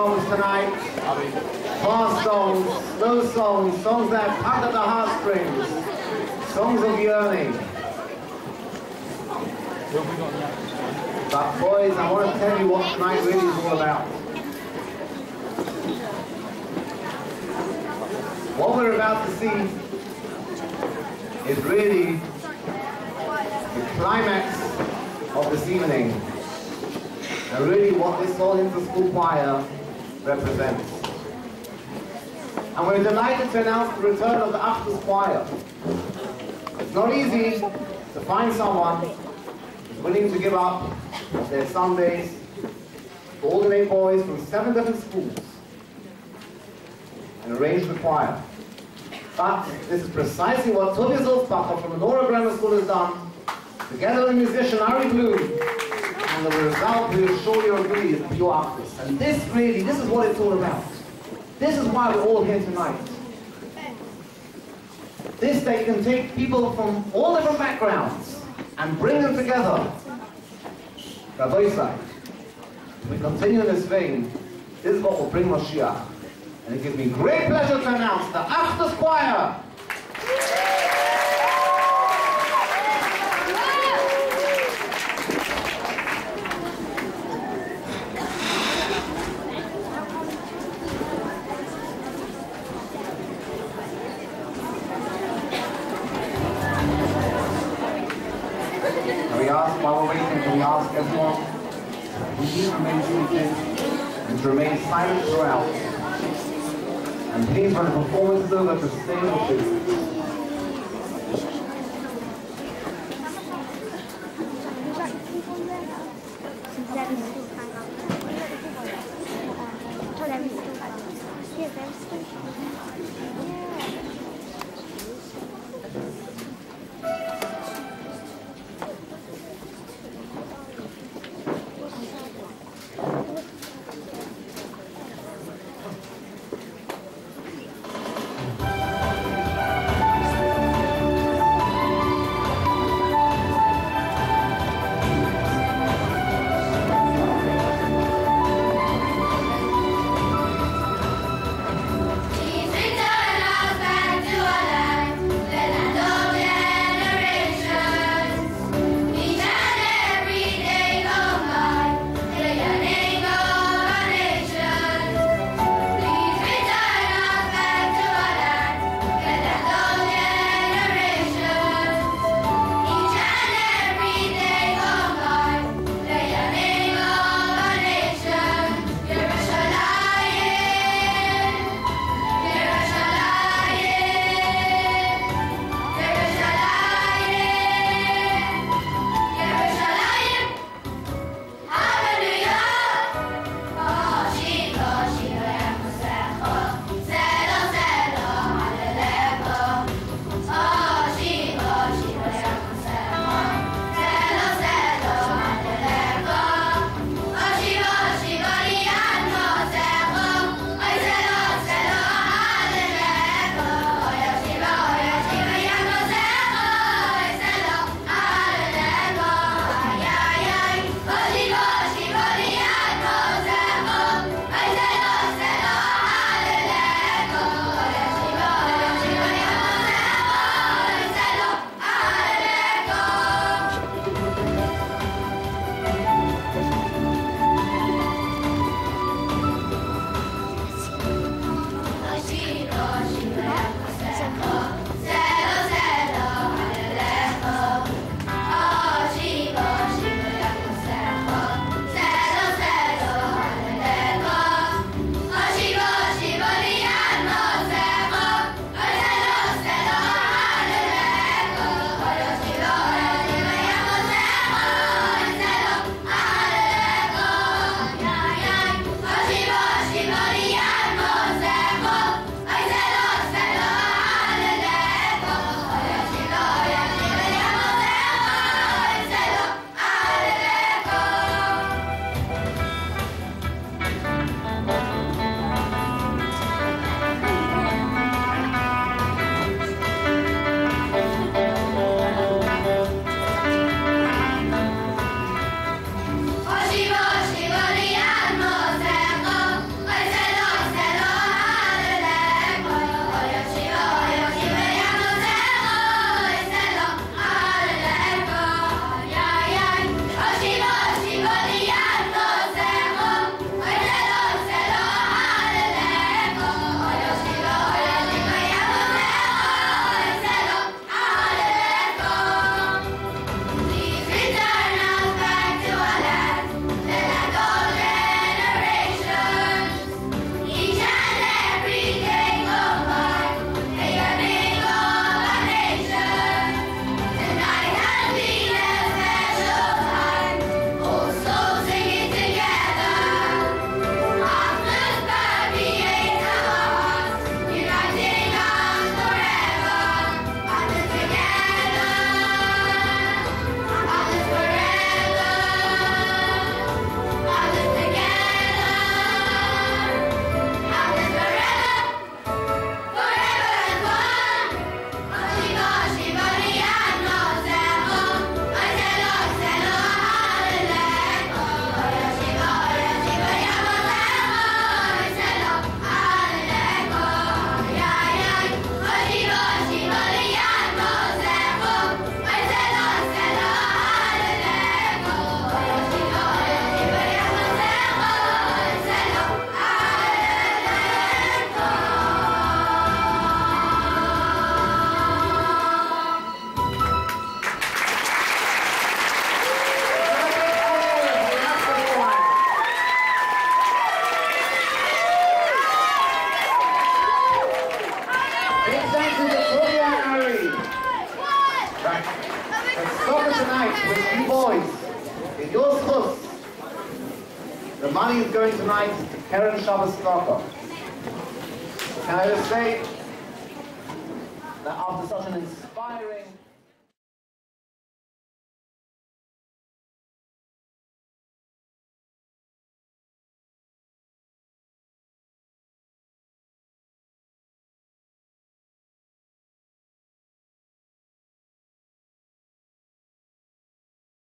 songs tonight. Fast songs, slow songs, songs that tug at the heartstrings, songs of yearning. But boys, I want to tell you what tonight really is all about. What we're about to see is really the climax of this evening and really what this All Inter-School Choir represents. And we're delighted to announce the return of the Achdus Choir. It's not easy to find someone willing to give up their Sundays to all the eight boys from seven different schools and arrange the choir. But this is precisely what Tuvya Sulzbacher from Menorah Grammar School has done, together with musician Ari Blum, and the result, will surely agree, is pure artists. And this really, this is what it's all about. This is why we're all here tonight. This, they can take people from all different backgrounds and bring them together. Rabbi we continue in this vein, this is what will bring Mashiach. And it gives me great pleasure to announce the Achdus Choir. We while we're waiting, can we ask everyone to please remain seated and to remain silent throughout? And please, when the performance to the. Die The money is going tonight to Keren Shabbos. Can I just say that after such an inspiring